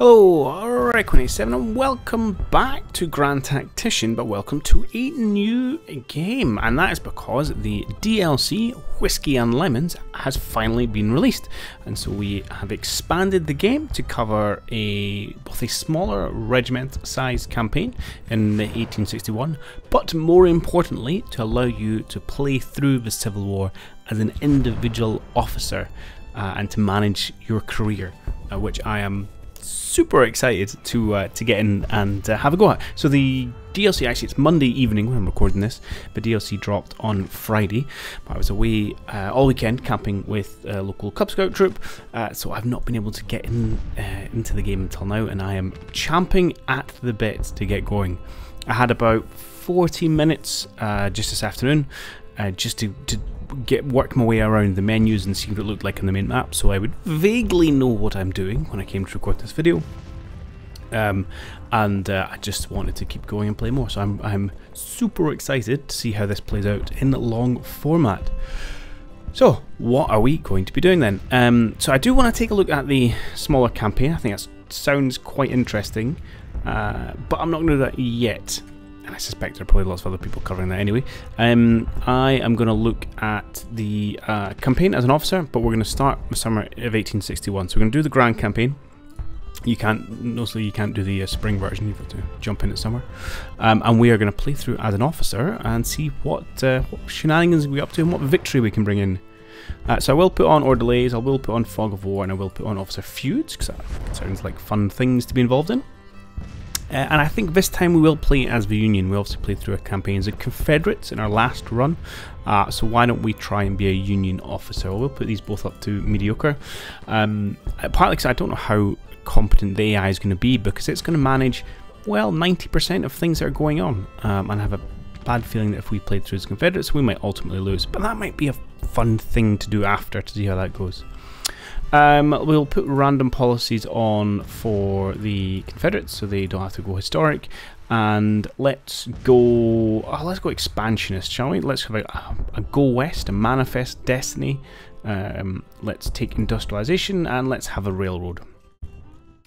Hello, Requin87 and welcome back to Grand Tactician, but welcome to a new game, and that is because the DLC Whiskey and Lemons has finally been released, and so we have expanded the game to cover a both a smaller regiment-sized campaign in the 1861, but more importantly to allow you to play through the Civil War as an individual officer uh, and to manage your career, uh, which I am super excited to uh, to get in and uh, have a go at. So the DLC actually it's Monday evening when I'm recording this. The DLC dropped on Friday. I was away uh, all weekend camping with a local Cub Scout troop, uh, so I've not been able to get in uh, into the game until now, and I am champing at the bit to get going. I had about 40 minutes uh, just this afternoon, just to, to get work my way around the menus and see what it looked like on the main map, so I would vaguely know what I'm doing when I came to record this video. Um, and uh, I just wanted to keep going and play more, so I'm, I'm super excited to see how this plays out in long format. So, what are we going to be doing then? Um, so I do want to take a look at the smaller campaign, I think that sounds quite interesting, uh, but I'm not going to do that yet and I suspect there are probably lots of other people covering that anyway. Um, I am going to look at the uh, campaign as an officer, but we're going to start the summer of 1861. So we're going to do the grand campaign. You can't, mostly you can't do the uh, spring version, you've got to jump in at summer. Um, and we are going to play through as an officer and see what, uh, what shenanigans we're up to and what victory we can bring in. Uh, so I will put on Order Delays, I will put on Fog of War, and I will put on Officer Feuds, because that sounds like fun things to be involved in. Uh, and I think this time we will play as the Union. We obviously played through a campaign as a Confederates in our last run, uh, so why don't we try and be a Union officer? We'll put these both up to mediocre. Um, partly because I don't know how competent the AI is going to be because it's going to manage, well, 90% of things that are going on. Um, and I have a bad feeling that if we played through as Confederates, we might ultimately lose. But that might be a fun thing to do after to see how that goes. Um, we'll put random policies on for the Confederates so they don't have to go historic. And let's go. Oh, let's go expansionist, shall we? Let's have a, a go west, a manifest destiny. Um, let's take industrialization and let's have a railroad.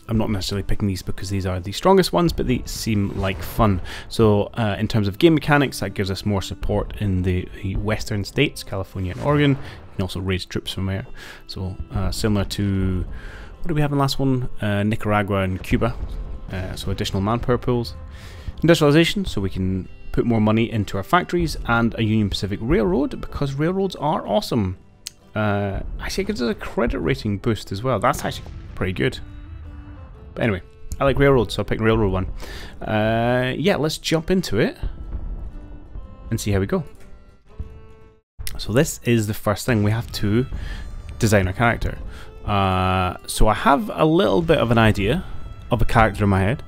I'm not necessarily picking these because these are the strongest ones, but they seem like fun. So, uh, in terms of game mechanics, that gives us more support in the, the western states, California and Oregon can also raise troops from there. So uh, similar to what did we have in the last one? Uh, Nicaragua and Cuba. Uh, so additional manpower pools. Industrialization, so we can put more money into our factories, and a Union Pacific Railroad because railroads are awesome. Uh, actually, it gives us a credit rating boost as well. That's actually pretty good. But anyway, I like railroads, so I'll pick railroad one. Uh, yeah, let's jump into it and see how we go. So this is the first thing, we have to design our character. Uh, so I have a little bit of an idea of a character in my head.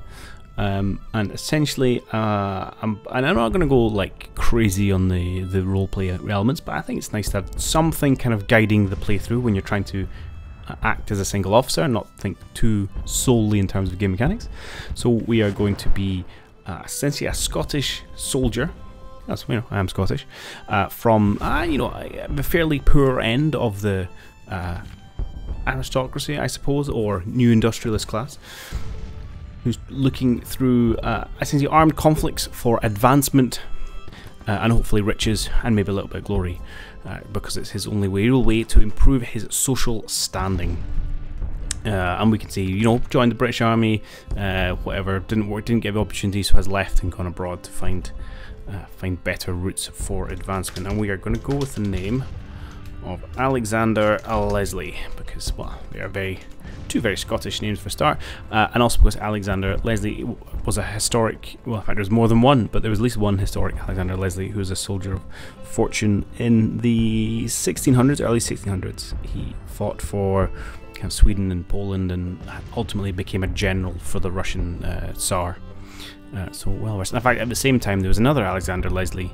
Um, and essentially, uh, I'm, and I'm not going to go like crazy on the, the roleplay elements, but I think it's nice to have something kind of guiding the playthrough when you're trying to uh, act as a single officer and not think too solely in terms of game mechanics. So we are going to be uh, essentially a Scottish soldier that's you know I am Scottish, uh, from uh, you know the fairly poor end of the uh, aristocracy, I suppose, or new industrialist class, who's looking through uh, essentially armed conflicts for advancement uh, and hopefully riches and maybe a little bit of glory, uh, because it's his only way, real way to improve his social standing. Uh, and we can see, you know, joined the British Army, uh, whatever, didn't work, didn't get the opportunity, so has left and gone abroad to find uh, find better routes for advancement. And we are going to go with the name of Alexander Leslie because, well, they are very two very Scottish names for start, uh, and also because Alexander Leslie was a historic. Well, in fact, there was more than one, but there was at least one historic Alexander Leslie who was a soldier of fortune in the 1600s, early 1600s. He fought for kind of Sweden and Poland, and ultimately became a general for the Russian uh, Tsar. Uh, so well versed. In fact, at the same time, there was another Alexander Leslie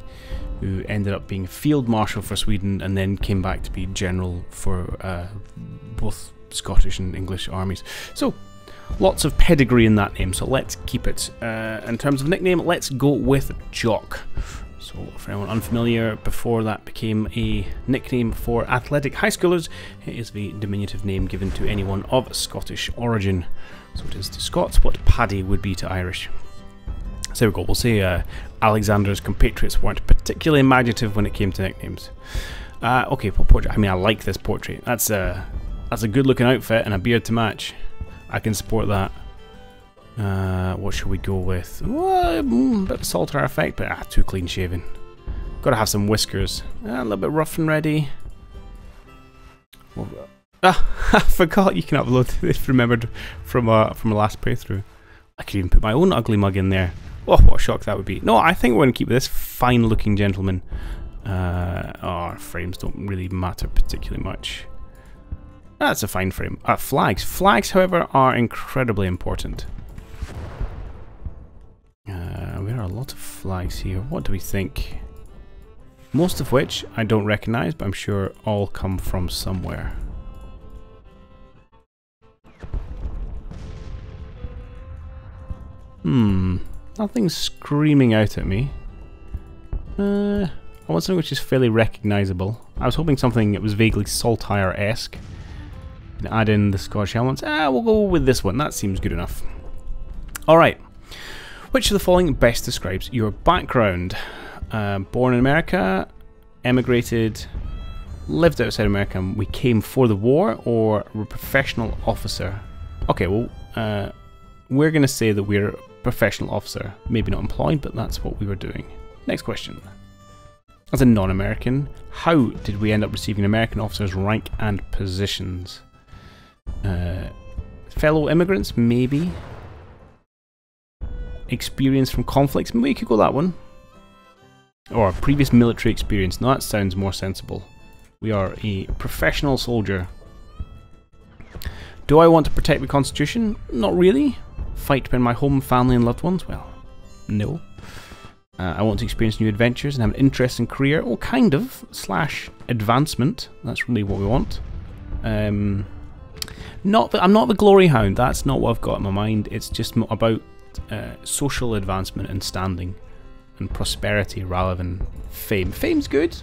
who ended up being field marshal for Sweden and then came back to be general for uh, both Scottish and English armies. So lots of pedigree in that name. So let's keep it. Uh, in terms of nickname, let's go with Jock. So, for anyone unfamiliar, before that became a nickname for athletic high schoolers, it is the diminutive name given to anyone of Scottish origin. So it is to Scots what Paddy would be to Irish. So we go, we'll say uh, Alexander's compatriots weren't particularly imaginative when it came to nicknames. Uh, okay, portrait. I mean, I like this portrait. That's a, that's a good looking outfit and a beard to match. I can support that. Uh, what should we go with? Well, mm, bit of Saltire effect, but ah, too clean shaven. Gotta have some whiskers. Ah, a little bit rough and ready. ah, I forgot you can upload this. Remembered from uh, from a last playthrough. I could even put my own ugly mug in there. Oh, what a shock that would be. No, I think we're going to keep this fine-looking gentleman. Uh, our frames don't really matter particularly much. That's a fine frame. Uh, flags. Flags, however, are incredibly important. Uh, there are a lot of flags here. What do we think? Most of which I don't recognize, but I'm sure all come from somewhere. Hmm. Nothing's screaming out at me. Uh, I want something which is fairly recognizable. I was hoping something that was vaguely Saltire-esque. Add in the Scottish elements. Ah, we'll go with this one. That seems good enough. Alright. Which of the following best describes your background? Uh, born in America, emigrated, lived outside America, and we came for the war, or we're a professional officer? Okay, well, uh, we're going to say that we're professional officer. Maybe not employed, but that's what we were doing. Next question. As a non-American, how did we end up receiving American officers' rank and positions? Uh, fellow immigrants, maybe experience from conflicts. Maybe we could go that one. Or previous military experience. That sounds more sensible. We are a professional soldier. Do I want to protect the Constitution? Not really. Fight to my home, family and loved ones? Well, no. Uh, I want to experience new adventures and have an interesting career. Well, kind of. Slash advancement. That's really what we want. Um, not that I'm not the glory hound. That's not what I've got in my mind. It's just about uh, social advancement and standing and prosperity rather than fame. Fame's good,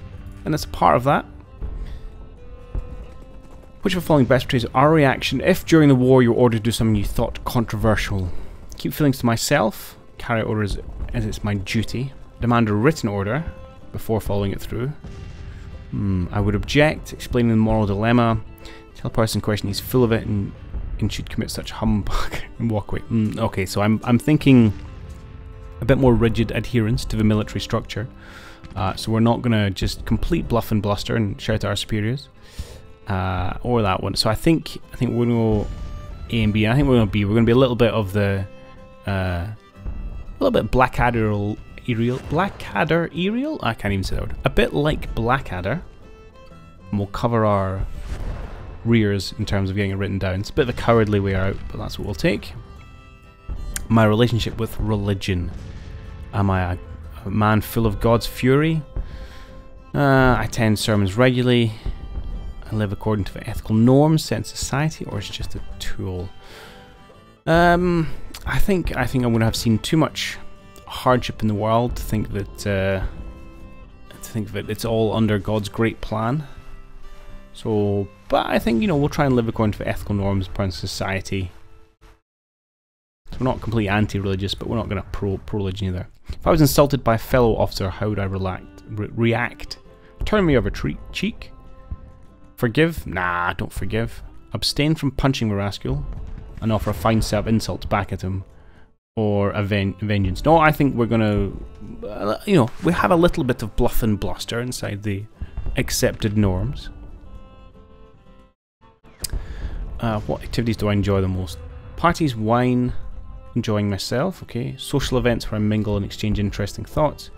and it's a part of that. Which of the following best portrays our reaction if during the war you were ordered to do something you thought controversial? Keep feelings to myself, carry out orders as it's my duty, demand a written order before following it through. Hmm, I would object, explaining the moral dilemma, tell a person in question he's full of it and and should commit such humbug and walk away. Mm, okay, so I'm, I'm thinking a bit more rigid adherence to the military structure. Uh, so we're not going to just complete bluff and bluster and shout at our superiors. Uh, or that one. So I think I think we're to go A and B. I think we're going to B. We're to be a little bit of the... Uh, a little bit Blackadder Ariel. Blackadder Ariel? I can't even say that word. A bit like Blackadder. And we'll cover our rears in terms of getting it written down. It's a bit of a cowardly way out, but that's what we'll take. My relationship with religion. Am I a, a man full of God's fury? Uh, I attend sermons regularly. I live according to the ethical norms set in society, or it's just a tool. Um, I think I think going to have seen too much hardship in the world to think that uh, to think that it's all under God's great plan. So, but I think, you know, we'll try and live according to ethical norms of society. So we're not completely anti-religious, but we're not going to pro pro-religion either. If I was insulted by a fellow officer, how would I re react? Turn me over cheek? Forgive? Nah, don't forgive. Abstain from punching the rascal and offer a fine set of insults back at him or a ven vengeance. No, I think we're going to, uh, you know, we have a little bit of bluff and bluster inside the accepted norms. Uh, what activities do I enjoy the most? Parties, wine, enjoying myself, okay. Social events where I mingle and exchange interesting thoughts.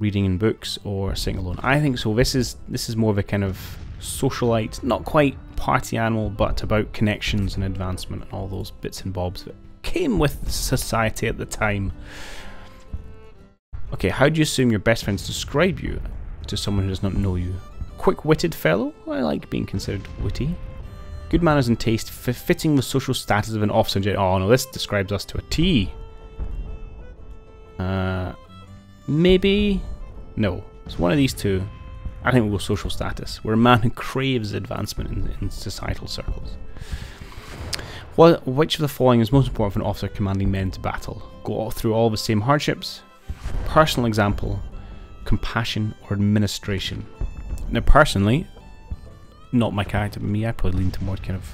Reading in books or sitting alone. I think so. This is this is more of a kind of socialite, not quite party animal, but about connections and advancement and all those bits and bobs that came with society at the time. Okay, how do you assume your best friends describe you to someone who does not know you? Quick-witted fellow? I like being considered witty. Good manners and taste, fitting the social status of an officer. Oh no, this describes us to a T. Uh, maybe No. It's one of these two. I think we'll go social status. We're a man who craves advancement in, in societal circles. Well, which of the following is most important for an officer commanding men to battle? Go through all the same hardships? Personal example, compassion, or administration? Now, personally, not my character, but me, I probably lean to more kind of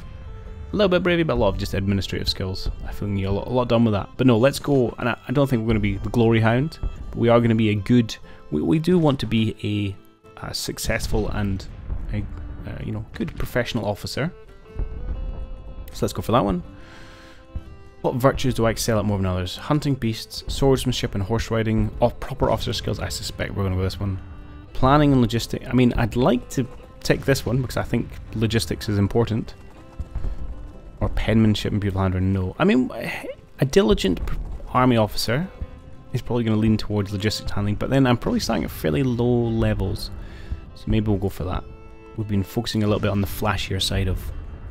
a little bit bravery, but a lot of just administrative skills. I feel get a lot, a lot done with that. But no, let's go. And I, I don't think we're going to be the glory hound, but we are going to be a good. We, we do want to be a, a successful and a uh, you know good professional officer. So let's go for that one. What virtues do I excel at more than others? Hunting beasts, swordsmanship and horse riding, off proper officer skills. I suspect we're going to go this one. Planning and logistics. I mean, I'd like to take this one because I think logistics is important. Or penmanship and people handling. No. I mean, a diligent army officer is probably going to lean towards logistics handling, but then I'm probably starting at fairly low levels. So maybe we'll go for that. We've been focusing a little bit on the flashier side of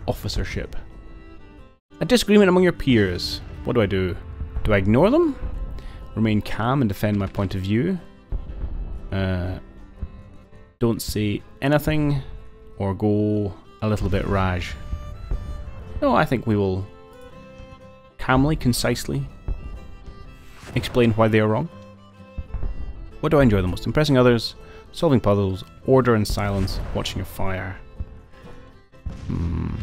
officership. A disagreement among your peers. What do I do? Do I ignore them? Remain calm and defend my point of view? Uh, don't say anything or go a little bit rage. No, I think we will calmly, concisely explain why they are wrong. What do I enjoy the most? Impressing others, solving puzzles, order and silence, watching a fire. Hmm.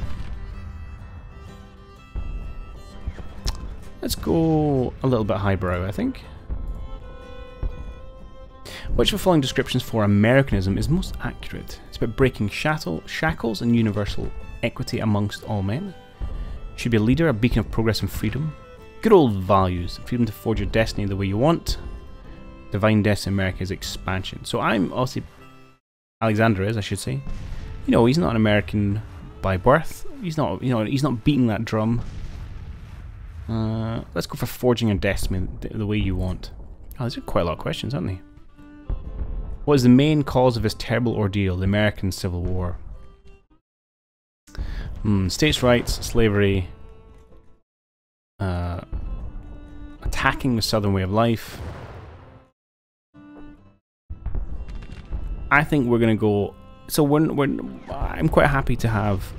Let's go a little bit highbrow, I think. Which of the following descriptions for Americanism is most accurate? It's about breaking shackles and universal equity amongst all men. Should be a leader, a beacon of progress and freedom. Good old values, freedom to forge your destiny the way you want. Divine Destiny America's expansion. So I'm obviously Alexander is, I should say. You know, he's not an American by birth. He's not, you know, he's not beating that drum. Uh, let's go for forging your destiny the, the way you want. Oh, these are quite a lot of questions, aren't they? What is the main cause of this terrible ordeal, the American Civil War? Hmm, states' rights, slavery, uh, attacking the southern way of life. I think we're going to go... So we're, we're, I'm quite happy to have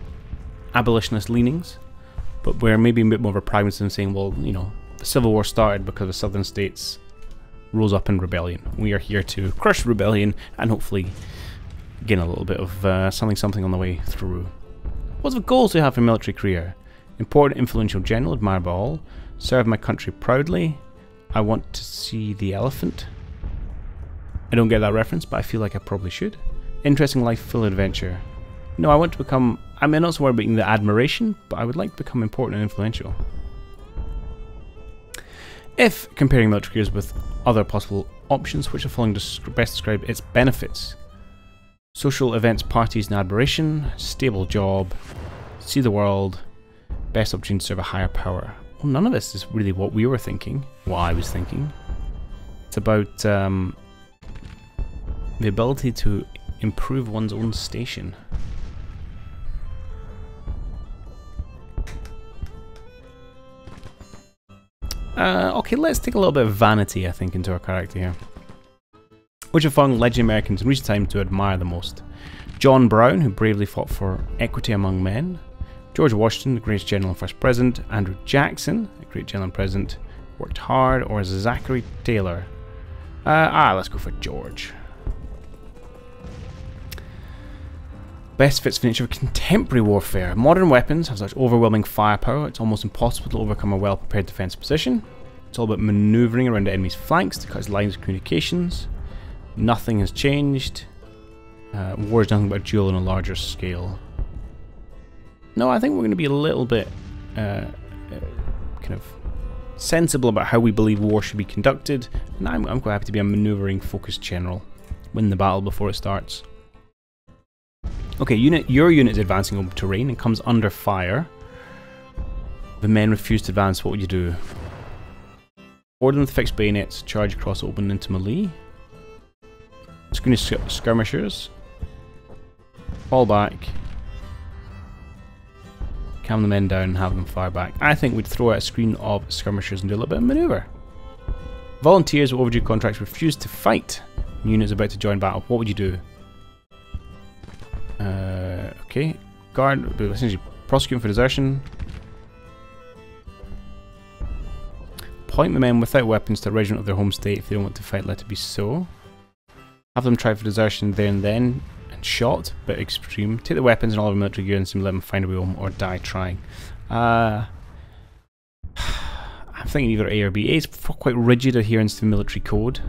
abolitionist leanings, but we're maybe a bit more of a pragmatist in saying, well, you know, the Civil War started because the southern states rose up in rebellion. We are here to crush rebellion and hopefully gain a little bit of uh, something something on the way through. What the goals you have for military career? Important, influential general, admired by all. Serve my country proudly. I want to see the elephant. I don't get that reference, but I feel like I probably should. Interesting life, full adventure. No, I want to become... I may not so worried about the admiration, but I would like to become important and influential. If comparing military careers with other possible options, which are following best describe its benefits? Social events, parties and admiration, stable job, see the world, best opportunity to serve a higher power. Well, none of this is really what we were thinking, what I was thinking. It's about um, the ability to improve one's own station. Uh, okay, let's take a little bit of vanity, I think, into our character here. Which of found legend Americans in recent time to admire the most? John Brown, who bravely fought for equity among men. George Washington, the greatest general and first president. Andrew Jackson, a great general and president, worked hard. Or Zachary Taylor? Uh, ah, let's go for George. Best fits the nature of contemporary warfare. Modern weapons have such overwhelming firepower, it's almost impossible to overcome a well-prepared defense position. It's all about maneuvering around the enemy's flanks to cut his lines of communications. Nothing has changed. Uh, war is nothing but a duel on a larger scale. No, I think we're going to be a little bit uh, uh, kind of sensible about how we believe war should be conducted, and I'm, I'm quite happy to be a maneuvering focused general. Win the battle before it starts. Okay, unit, your unit is advancing over terrain and comes under fire. The men refuse to advance, what would you do? Order them with fixed bayonets, charge across open into melee. Screen of skirmishers. Fall back. Calm the men down and have them fire back. I think we'd throw out a screen of skirmishers and do a little bit of manoeuvre. Volunteers with overdue contracts refuse to fight. Units about to join battle. What would you do? Uh, okay. Guard, essentially prosecuting for desertion. Point the men without weapons to the regiment of their home state if they don't want to fight, let it be so. Have them try for desertion there and then, and shot, but extreme. Take the weapons and all of the military gear and simply let them find a way home or die trying. Uh, I'm thinking either A or B. A is quite rigid adherence to military code.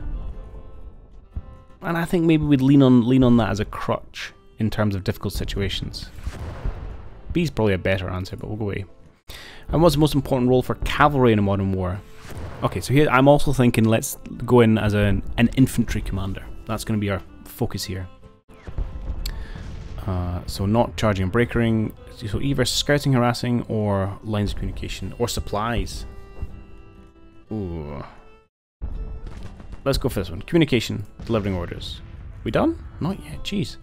And I think maybe we'd lean on lean on that as a crutch in terms of difficult situations. B is probably a better answer, but we'll go A. And what's the most important role for cavalry in a modern war? Okay, so here I'm also thinking let's go in as an, an infantry commander. That's going to be our focus here. Uh, so not charging and breakering, so either scouting, harassing, or lines of communication, or supplies. Ooh. Let's go for this one. Communication, delivering orders. We done? Not yet, jeez.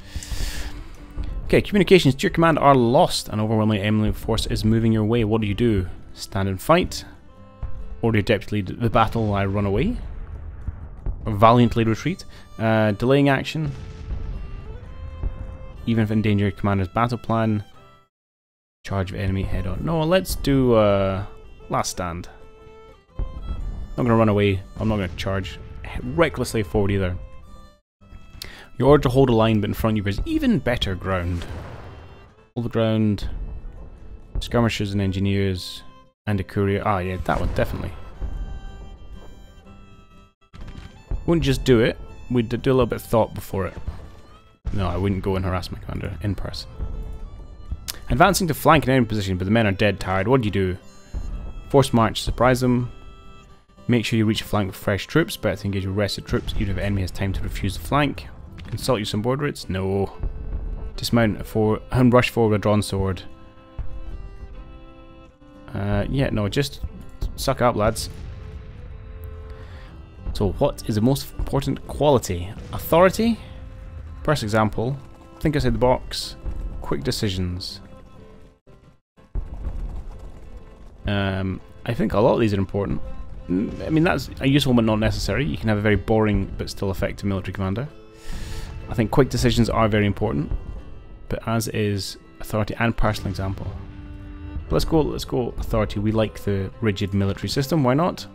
Okay, communications to your command are lost. An overwhelming enemy force is moving your way. What do you do? Stand and fight? Order your deputy lead the battle I run away? Or valiantly retreat? Uh, delaying action? Even if endanger your commander's battle plan? Charge of enemy head on. No, let's do uh, last stand. I'm not going to run away. I'm not going to charge recklessly forward either. Your order to hold a line but in front of you is even better ground. Hold the ground. Skirmishers and engineers. And a courier. Ah, yeah, that one, definitely. Wouldn't just do it. We'd do a little bit of thought before it. No, I wouldn't go and harass my commander in person. Advancing to flank an enemy position, but the men are dead tired. What do you do? Force march, surprise them. Make sure you reach a flank with fresh troops. Better to engage with rested troops, even if enemy has time to refuse the flank. Consult you some board rates? No. Dismount for and rush forward with a drawn sword. Uh, yeah, no, just suck up, lads. So, what is the most important quality? Authority? First example, think outside the box. Quick decisions. Um, I think a lot of these are important. I mean, that's a useful but not necessary. You can have a very boring but still effective military commander. I think quick decisions are very important, but as is authority and personal example. But let's go. Let's go authority. We like the rigid military system. Why not?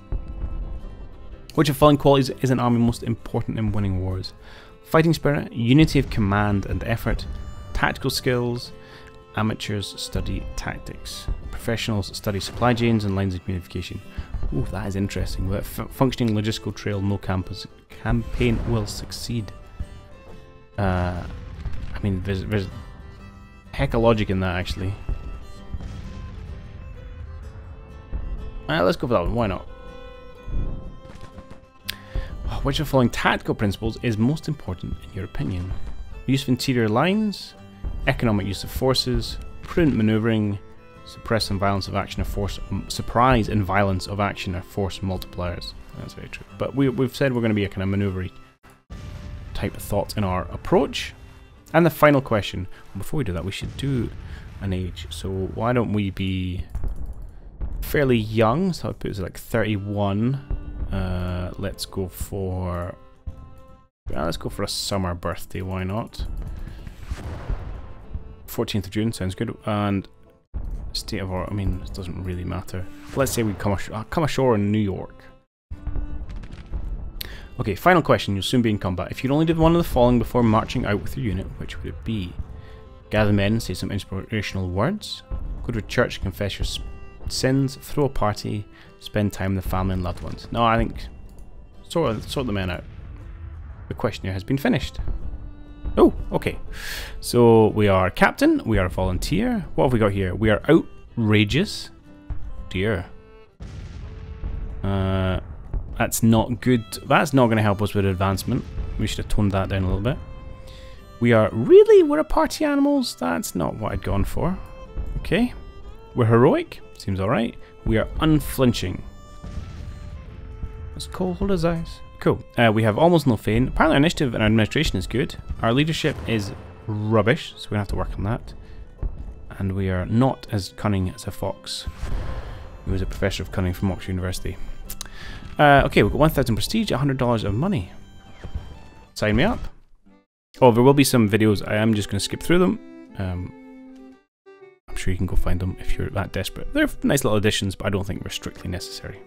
Which of following qualities is an army most important in winning wars? Fighting spirit, unity of command and effort, tactical skills. Amateurs study tactics. Professionals study supply chains and lines of communication. Ooh, that is interesting. Without functioning logistical trail, no campus campaign will succeed. Uh, I mean, there's, there's heck of logic in that, actually. Alright, let's go for that one. Why not? Which of the following tactical principles is most important in your opinion? Use of interior lines, economic use of forces, prudent maneuvering, suppress and violence of action are force, surprise and violence of action are force multipliers. That's very true. But we, we've said we're going to be a kind of maneuvery type of thought in our approach. And the final question, before we do that, we should do an age. So why don't we be fairly young? So I put it like 31. Uh, let's go for... let's go for a summer birthday, why not? 14th of June, sounds good. And state of our, I mean, it doesn't really matter. Let's say we come, ashore, come ashore in New York. Okay, final question. You'll soon be in combat. If you'd only do one of the following before marching out with your unit, which would it be? Gather men say some inspirational words. Go to a church, confess your sins, throw a party, spend time with the family and loved ones. No, I think sort of, sort the men out. The questionnaire has been finished. Oh, okay. So we are captain, we are a volunteer. What have we got here? We are outrageous. Dear. Uh, that's not good. That's not going to help us with advancement. We should have toned that down a little bit. We are... Really? We're a party animals? That's not what I'd gone for. Okay. We're heroic. Seems alright. We are unflinching. It's cold as ice. Cool. Uh, we have almost no fame. Apparently our initiative and our administration is good. Our leadership is rubbish, so we have to work on that. And we are not as cunning as a fox, who is a professor of cunning from Oxford University. Uh, okay, we've got 1,000 prestige, $100 of money. Sign me up. Oh, there will be some videos. I am just going to skip through them. Um, I'm sure you can go find them if you're that desperate. They're nice little additions, but I don't think they're strictly necessary.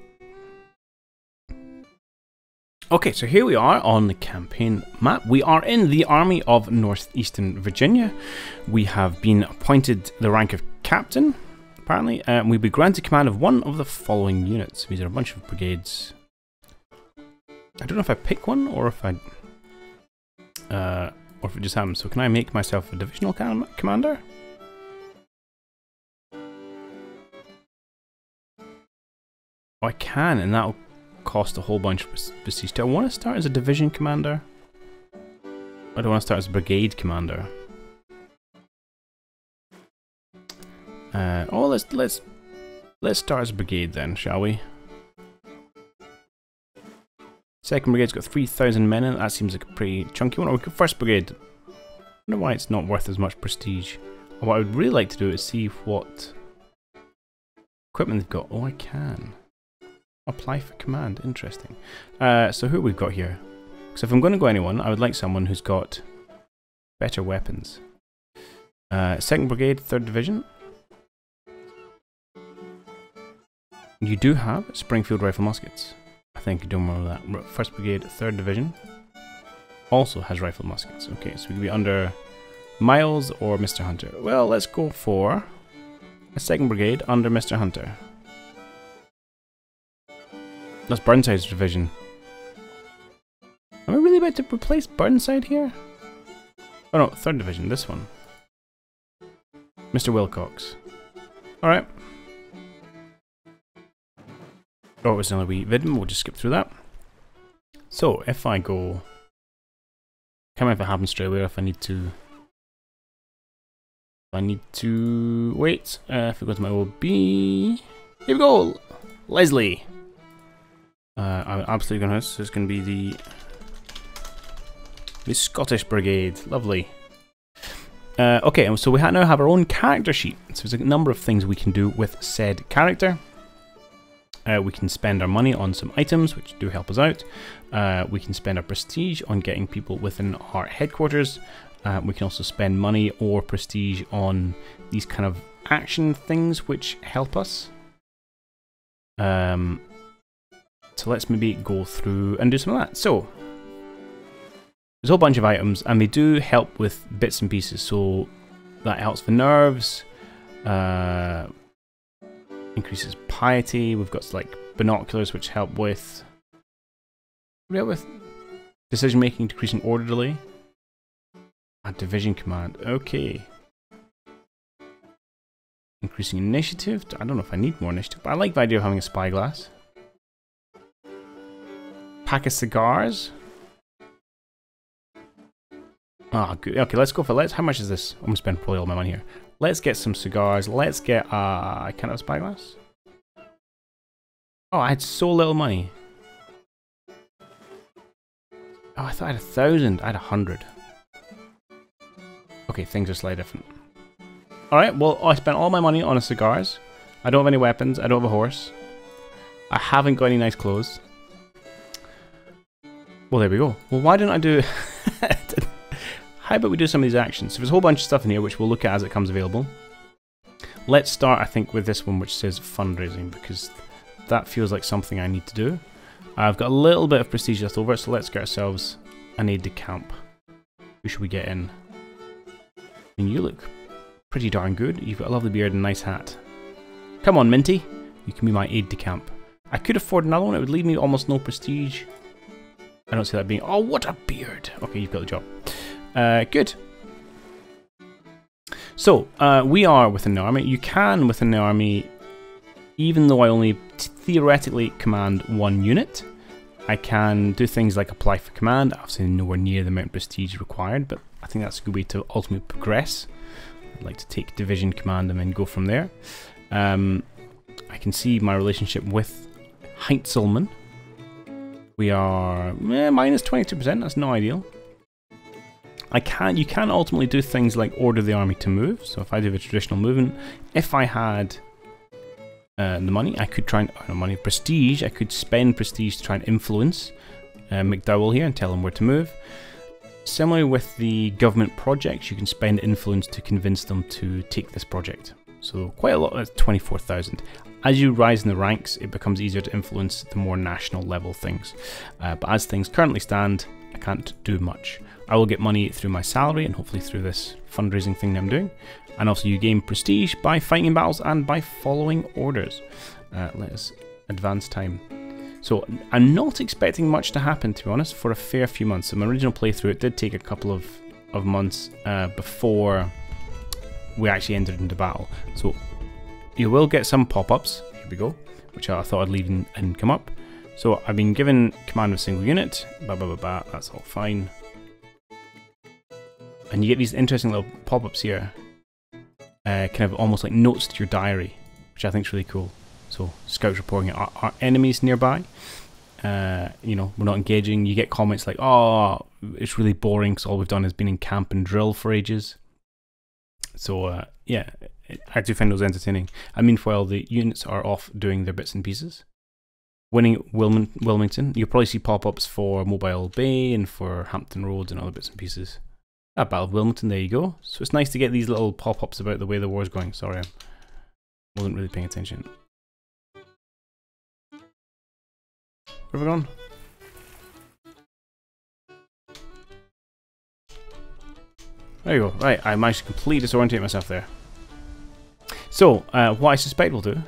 Okay, so here we are on the campaign map. We are in the Army of Northeastern Virginia. We have been appointed the rank of captain, apparently, uh, we'll be granted command of one of the following units. These are a bunch of brigades. I don't know if I pick one or if I... Uh, or if it just happens. So can I make myself a divisional commander? Oh, I can, and that'll cost a whole bunch of prestige. Do I want to start as a division commander? I don't want to start as a brigade commander. Uh, oh, let's let's let's start as a brigade then, shall we? Second brigade's got 3,000 men it. That seems like a pretty chunky one. Or first brigade. I wonder why it's not worth as much prestige. What I would really like to do is see what equipment they've got. Oh, I can. Apply for command. Interesting. Uh, so who we've got here? So if I'm going to go anyone, I would like someone who's got better weapons. Uh, Second Brigade, Third Division. You do have Springfield Rifle Muskets. I think you don't remember that. First Brigade, Third Division also has rifle muskets. Okay, so we could be under Miles or Mr. Hunter. Well, let's go for a Second Brigade under Mr. Hunter. That's Burnside's division. Am I really about to replace Burnside here? Oh no, third division, this one. Mr. Willcox. Alright. Oh, it was another wee vid, we'll just skip through that. So, if I go... Can't remember if it happens straight away if I need to... I need to... Wait, uh, if I go to my OB... Here we go! Leslie! Uh, I'm absolutely gonna. This is gonna be the the Scottish Brigade. Lovely. Uh, okay, so we now have our own character sheet. So there's a number of things we can do with said character. Uh, we can spend our money on some items, which do help us out. Uh, we can spend our prestige on getting people within our headquarters. Uh, we can also spend money or prestige on these kind of action things, which help us. Um, so let's maybe go through and do some of that. So, there's a whole bunch of items and they do help with bits and pieces. So that helps for nerves, uh, increases piety. We've got like binoculars which help with, help with decision making, decreasing order delay. A division command. Okay. Increasing initiative. I don't know if I need more initiative, but I like the idea of having a spyglass pack of cigars. Ah, oh, good. Okay, let's go for let's. How much is this? I'm gonna spend probably all my money here. Let's get some cigars. Let's get uh, kind of a spyglass. Oh, I had so little money. Oh, I thought I had a thousand. I had a hundred. Okay, things are slightly different. Alright, well, I spent all my money on cigars. I don't have any weapons. I don't have a horse. I haven't got any nice clothes. Well, there we go. Well, why didn't I do... How about we do some of these actions? So there's a whole bunch of stuff in here which we'll look at as it comes available. Let's start, I think, with this one which says fundraising because that feels like something I need to do. I've got a little bit of prestige left over, so let's get ourselves an aide de camp. Who should we get in? Mean, you look pretty darn good. You've got a lovely beard and a nice hat. Come on, Minty. You can be my aide de camp. I could afford another one. It would leave me almost no prestige. I don't see that being... Oh, what a beard! Okay, you've got the job. Uh, good. So, uh, we are within the army. You can, within the army, even though I only theoretically command one unit, I can do things like apply for command. Obviously, nowhere near the amount of prestige required, but I think that's a good way to ultimately progress. I'd like to take division command and then go from there. Um, I can see my relationship with Heintzelman, we are eh, minus 22%, that's not ideal. I can you can ultimately do things like order the army to move. So if I do the traditional movement, if I had uh, the money, I could try and earn money prestige. I could spend prestige to try and influence uh, McDowell here and tell him where to move. Similarly with the government projects, you can spend influence to convince them to take this project. So quite a lot, that's 24,000. As you rise in the ranks, it becomes easier to influence the more national level things. Uh, but as things currently stand, I can't do much. I will get money through my salary and hopefully through this fundraising thing that I'm doing. And also you gain prestige by fighting battles and by following orders. Uh, let us advance time. So I'm not expecting much to happen, to be honest, for a fair few months. So my original playthrough, it did take a couple of, of months uh, before we actually entered into battle. So you will get some pop-ups, here we go, which I thought I'd leave and, come up. So I've been given command of a single unit, bah, bah, bah, bah, that's all fine. And you get these interesting little pop-ups here, uh, kind of almost like notes to your diary, which I think is really cool. So scouts reporting our, our enemies nearby. Uh, you know, we're not engaging. You get comments like, "Oh, it's really boring because all we've done is been in camp and drill for ages." So uh, yeah, I do find those entertaining. I mean, while the units are off doing their bits and pieces, winning Wilming Wilmington, you'll probably see pop-ups for Mobile Bay and for Hampton Roads and other bits and pieces. Ah, Battle of Wilmington, there you go. So it's nice to get these little pop-ups about the way the war's going. Sorry, I wasn't really paying attention. Where have we gone? There you go. Right, I managed to completely disorientate myself there. So, uh, what I suspect we'll do...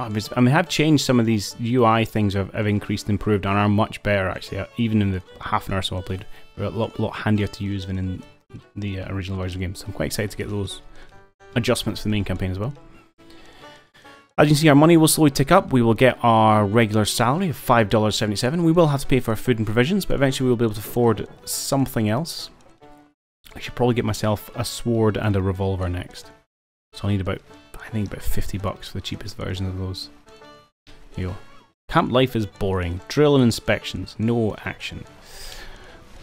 I mean, I have changed some of these UI things have, have increased and improved and are much better actually. Even in the half an hour so I played, they're a lot, lot handier to use than in the uh, original version of the game. So I'm quite excited to get those adjustments for the main campaign as well. As you can see, our money will slowly tick up. We will get our regular salary of $5.77. We will have to pay for our food and provisions, but eventually we will be able to afford something else. I should probably get myself a sword and a revolver next. So I'll need about, I think about 50 bucks for the cheapest version of those. Go. Camp life is boring. Drill and inspections. No action.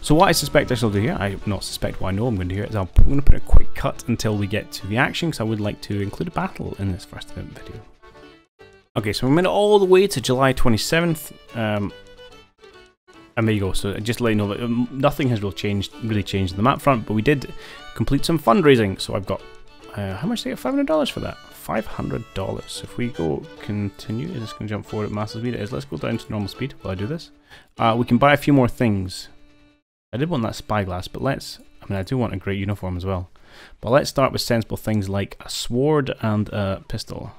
So what I suspect I shall do here, I not suspect what I know I'm going to do here, is I'm going to put a quick cut until we get to the action, because I would like to include a battle in this first event video. Okay, so we made it all the way to July 27th. Um, and there you go. So just let you know that um, nothing has really changed, really changed in the map front, but we did complete some fundraising. So I've got, uh, how much did I get? $500 for that? $500. If we go continue, is this going to jump forward at massive speed? It is. Let's go down to normal speed while I do this. Uh, we can buy a few more things. I did want that spyglass, but let's, I mean, I do want a great uniform as well. But let's start with sensible things like a sword and a pistol.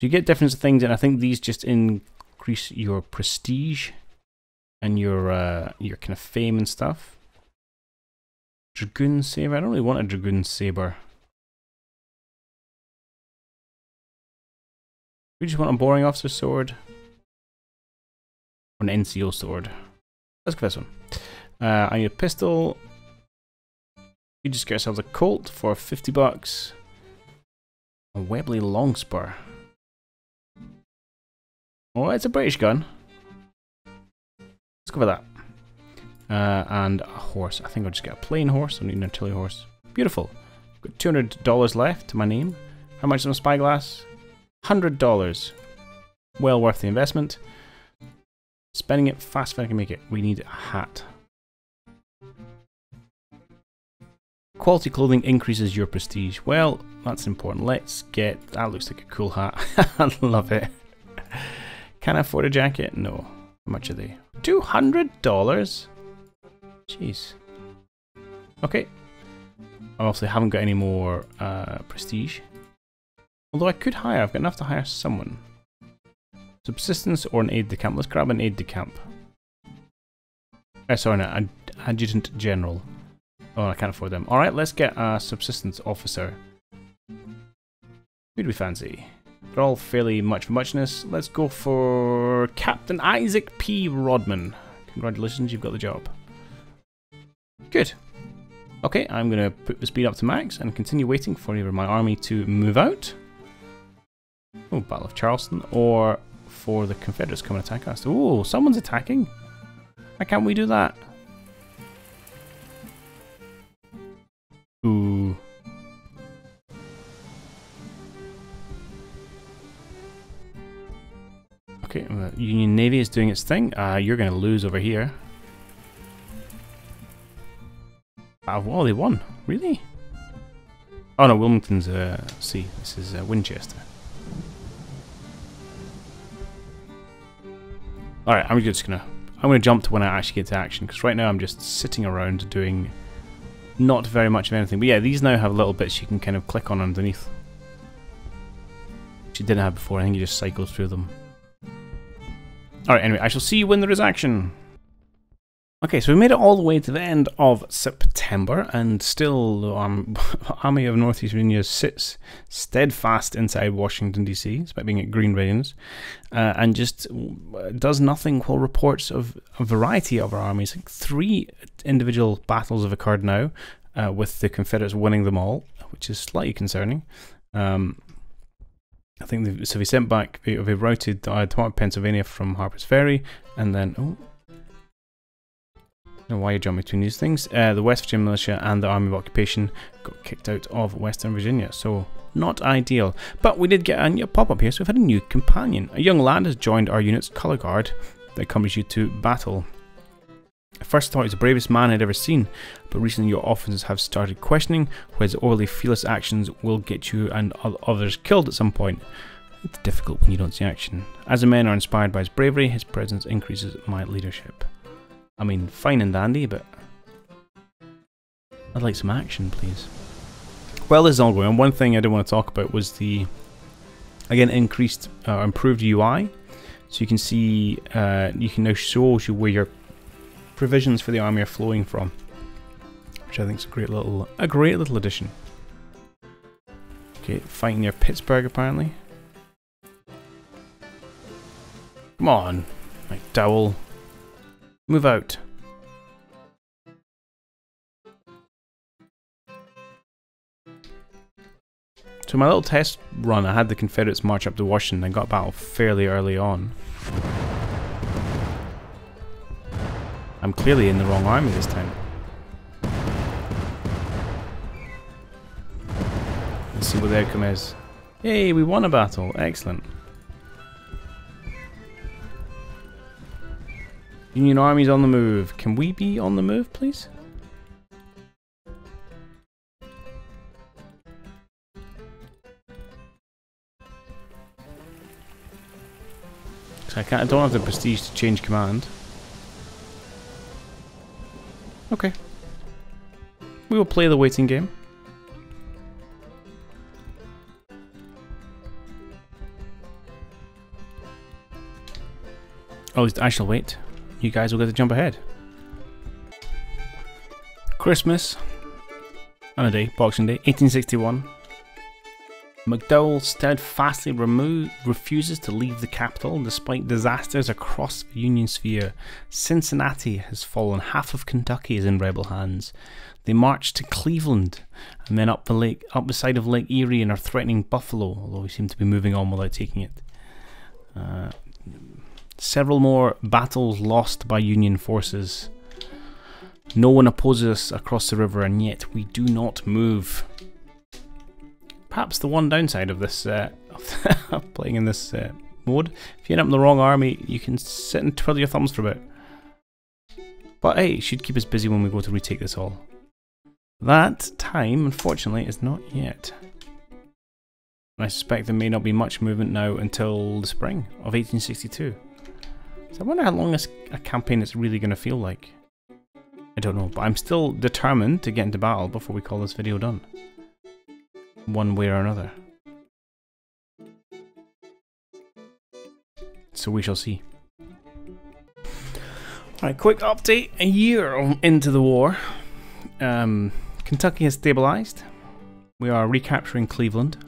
You get different things, and I think these just increase your prestige and your uh, your kind of fame and stuff. Dragoon saber. I don't really want a dragoon saber. We just want a boring officer sword or an NCO sword. Let's go this one. Uh, I need a pistol. We just get ourselves a Colt for 50 bucks. A Webley Longspur. Oh, it's a British gun. Let's go for that. Uh, and a horse. I think I'll just get a plain horse. I need an artillery horse. Beautiful. Got $200 left to my name. How much is my spyglass? $100. Well worth the investment. Spending it fast if I can make it. We need a hat. Quality clothing increases your prestige. Well, that's important. Let's get... That looks like a cool hat. I love it. Can I afford a jacket? No. How much are they? $200? Jeez. Okay. I obviously haven't got any more uh, prestige. Although I could hire, I've got enough to hire someone. Subsistence or an aide de camp. Let's grab an aide de camp. Uh, sorry, an adjutant general. Oh, I can't afford them. Alright, let's get a subsistence officer. Who do we fancy? They're all fairly much muchness. Let's go for Captain Isaac P. Rodman. Congratulations, you've got the job. Good. Okay, I'm going to put the speed up to max and continue waiting for either my army to move out. Oh, Battle of Charleston. Or for the Confederates to come and attack us. Oh, someone's attacking. Why can't we do that? Ooh. Okay, uh, Union Navy is doing its thing. Uh, you're going to lose over here. Oh, they won. Really? Oh no, Wilmington's, uh, see, this is uh, Winchester. Alright, I'm just gonna, I'm gonna jump to when I actually get to action, because right now I'm just sitting around doing not very much of anything. But yeah, these now have little bits you can kind of click on underneath. Which you didn't have before, I think you just cycle through them. Alright, anyway, I shall see you when there is action. Okay, so we made it all the way to the end of September, and still um, Army of Northeast Virginia sits steadfast inside Washington, D.C., despite being at green readiness, uh, and just uh, does nothing while reports of a variety of our armies. Like three individual battles have occurred now, uh, with the Confederates winning them all, which is slightly concerning. Um, I think so. We sent back, we routed uh, Pennsylvania from Harper's Ferry, and then oh, know why you jump between these things. Uh, the West Virginia militia and the Army of Occupation got kicked out of Western Virginia, so not ideal. But we did get a new pop-up here, so we've had a new companion. A young lad has joined our unit's colour guard that accompanies you to battle. I first thought he was the bravest man I'd ever seen, but recently your officers have started questioning whether his overly fearless actions will get you and others killed at some point. It's difficult when you don't see action. As the men are inspired by his bravery, his presence increases my leadership. I mean, fine and dandy, but I'd like some action, please. Well, this is all going on. One thing I didn't want to talk about was the, again, increased, uh, improved UI. So you can see, uh, you can now show you where your provisions for the army are flowing from, which I think is a great little, a great little addition. Okay, fighting near Pittsburgh apparently. Come on, McDowell. Move out. So my little test run, I had the Confederates march up to Washington and got battle fairly early on. I'm clearly in the wrong army this time. Let's see what the outcome is. Hey, we won a battle. Excellent. Union armies on the move. Can we be on the move, please? I can't. I don't have the prestige to change command. Okay. We will play the waiting game. Oh, I shall wait you guys will get to jump ahead. Christmas, on a day, Boxing Day, 1861. McDowell steadfastly refuses to leave the capital despite disasters across the Union sphere. Cincinnati has fallen, half of Kentucky is in rebel hands. They march to Cleveland and then up the lake, up the side of Lake Erie and are threatening Buffalo, although we seem to be moving on without taking it. Uh, Several more battles lost by Union forces. No one opposes us across the river, and yet we do not move. Perhaps the one downside of this, uh, of playing in this uh, mode, if you end up in the wrong army, you can sit and twiddle your thumbs for a bit. But hey, it should keep us busy when we go to retake this all. That time, unfortunately, is not yet. I suspect there may not be much movement now until the spring of 1862. So I wonder how long a campaign is really going to feel like. I don't know, but I'm still determined to get into battle before we call this video done. One way or another. So we shall see. Alright, quick update. A year into the war. Um, Kentucky has stabilized. We are recapturing Cleveland.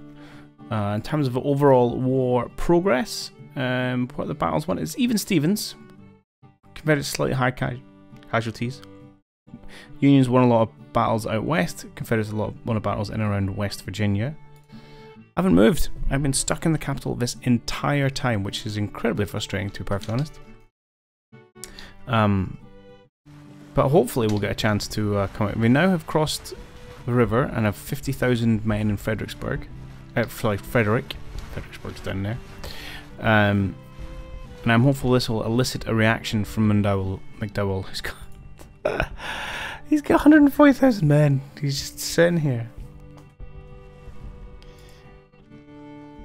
Uh, in terms of overall war progress, um, what the battles went is even Stevens, to slightly high ca casualties. Unions won a lot of battles out west, Confederates a lot won of battles in and around West Virginia. I haven't moved. I've been stuck in the capital this entire time, which is incredibly frustrating to be perfectly honest. Um, but hopefully we'll get a chance to uh, come out. We now have crossed the river and have 50,000 men in Fredericksburg. Uh, like Frederick. Fredericksburg's down there. Um, and I'm hopeful this will elicit a reaction from McDowell. McDowell, who's got He's got 140,000 men. He's just sitting here.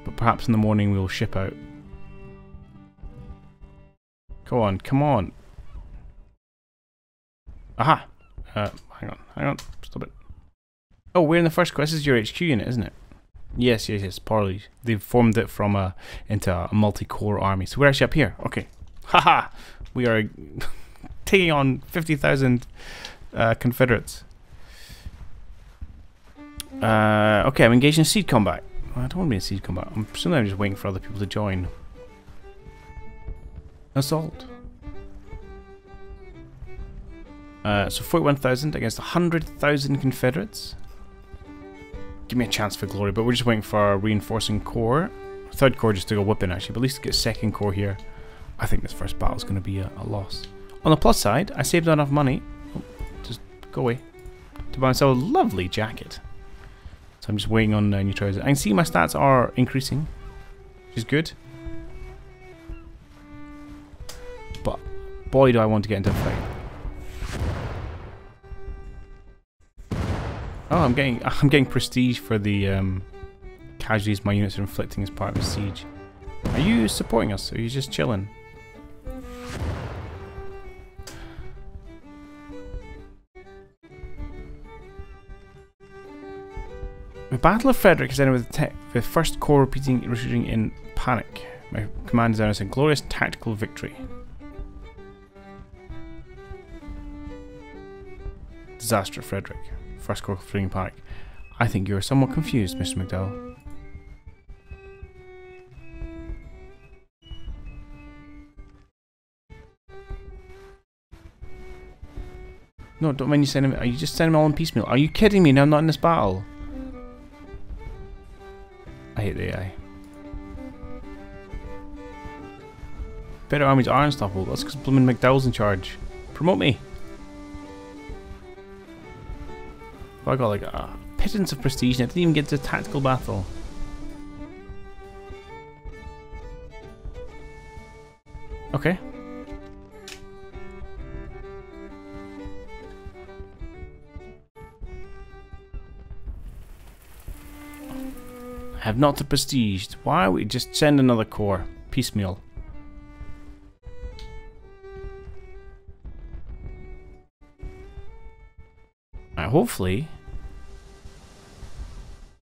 But perhaps in the morning we'll ship out. Go on, come on. Aha! Uh, hang on, hang on, stop it. Oh, we're in the first quest. This is your HQ unit, isn't it? Yes, yes, yes, Parley. They've formed it from a into a multi-corps army. So we're actually up here. Okay. Haha! we are taking on 50,000 uh, Confederates. Uh, okay, I'm engaged in siege combat. I don't want to be in siege combat. I'm presumably I'm just waiting for other people to join. Assault. Uh, so 41,000 against 100,000 Confederates. Give me a chance for glory, but we're just waiting for our reinforcing corps. Third corps just to go whipping actually, but at least get second corps here. I think this first battle is going to be a, a, loss. On the plus side, I saved enough money. Oh, just go away. To buy myself a lovely jacket. So I'm just waiting on uh, new trousers. I can see my stats are increasing, which is good. But boy, do I want to get into a fight. I'm getting I'm getting prestige for the um, casualties my units are inflicting as part of a siege. Are you supporting us? Or are you just chilling? The Battle of Frederick is ended with the, the first corps repeating retreating in panic. My command is announced a glorious tactical victory. Disaster Frederick. Corps fleeing panic. I think you are somewhat confused, Mr. McDowell. No, don't mind you sending me. Are you just sending me all in piecemeal? Are you kidding me? Now I'm not in this battle. I hate the AI. Better armies are unstoppable. That's because Blooming McDowell's in charge. Promote me. I got like a pittance of prestige and I didn't even get to tactical battle. Okay. I have not the prestige. Why we just send another corps? Piecemeal. Hopefully.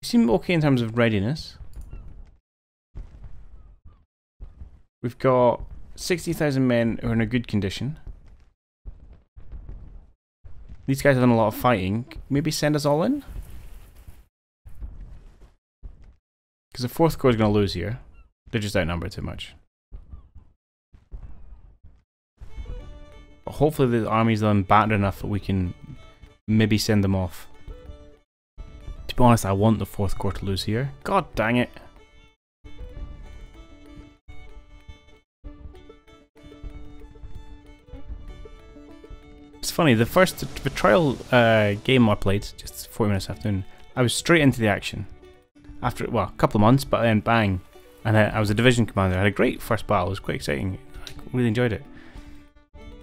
We seem okay in terms of readiness. We've got 60,000 men who are in a good condition. These guys have done a lot of fighting. Maybe send us all in? Because the fourth corps is going to lose here. They're just outnumbered too much. But hopefully the army's done battered enough that we can maybe send them off. To be honest, I want the fourth corps to lose here. God dang it. It's funny, the first betrayal uh, game I played, just 40 minutes afternoon, I was straight into the action. After, well, a couple of months, but then bang. And I, I was a division commander. I had a great first battle, it was quite exciting. I really enjoyed it.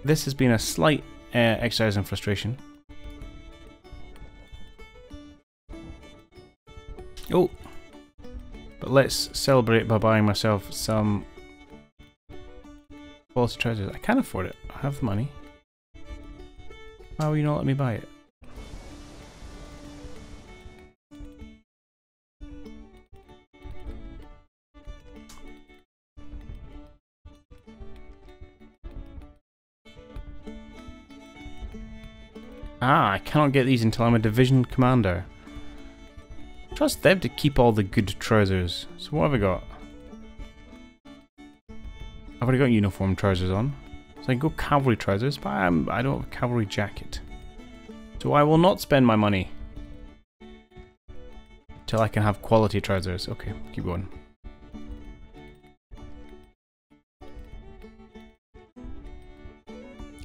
This has been a slight uh, exercise in frustration. Oh! But let's celebrate by buying myself some quality trousers. I can afford it. I have the money. Why will you not let me buy it? Ah, I cannot get these until I'm a division commander. Trust them to keep all the good trousers. So what have I got? I've already got uniform trousers on. So I can go cavalry trousers, but I'm, I don't have a cavalry jacket. So I will not spend my money. Till I can have quality trousers. Okay, keep going.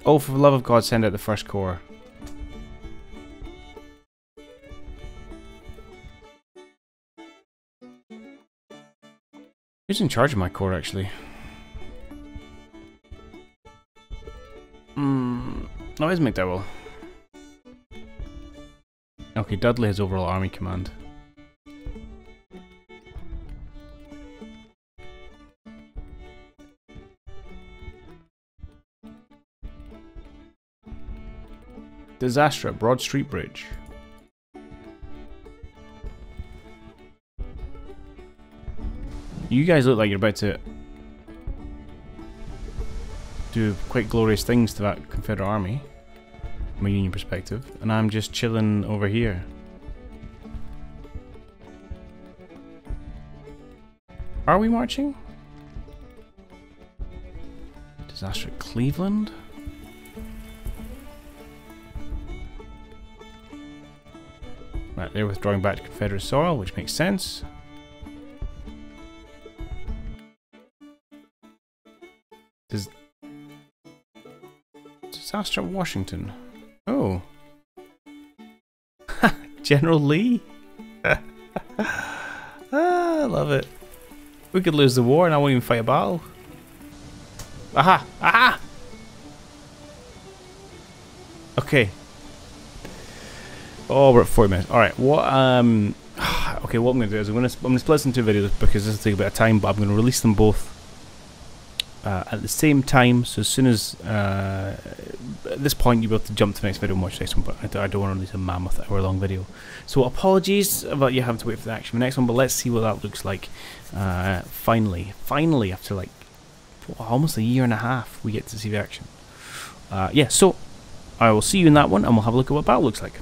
Oh, for the love of God, send out the first corps. Who's in charge of my corps, actually? Hmm. No, it's McDowell. Okay, Dudley has overall army command. Disaster Broad Street Bridge. You guys look like you're about to do quite glorious things to that Confederate army, from a Union perspective, and I'm just chilling over here. Are we marching? Disaster at Cleveland? Right, they're withdrawing back to Confederate soil, which makes sense. Disaster at Washington? Oh, General Lee. ah, I love it. We could lose the war and I won't even fight a battle. Aha! Aha! Okay, Oh, we're at 40 minutes. Alright, what, um... Okay, what I'm going to do is I'm going to, I'm to split this into videos because this will take a bit of time, but I'm going to release them both uh, at the same time. So as soon as... Uh, at this point, you'll be able to jump to the next video and watch the next one, but I don't, want to release a mammoth hour-long video. So apologies about you having to wait for the action for the next one, but let's see what that looks like. Uh, finally, finally, after like almost a year and a half, we get to see the action. Uh, yeah, so I will see you in that one, and we'll have a look at what battle looks like.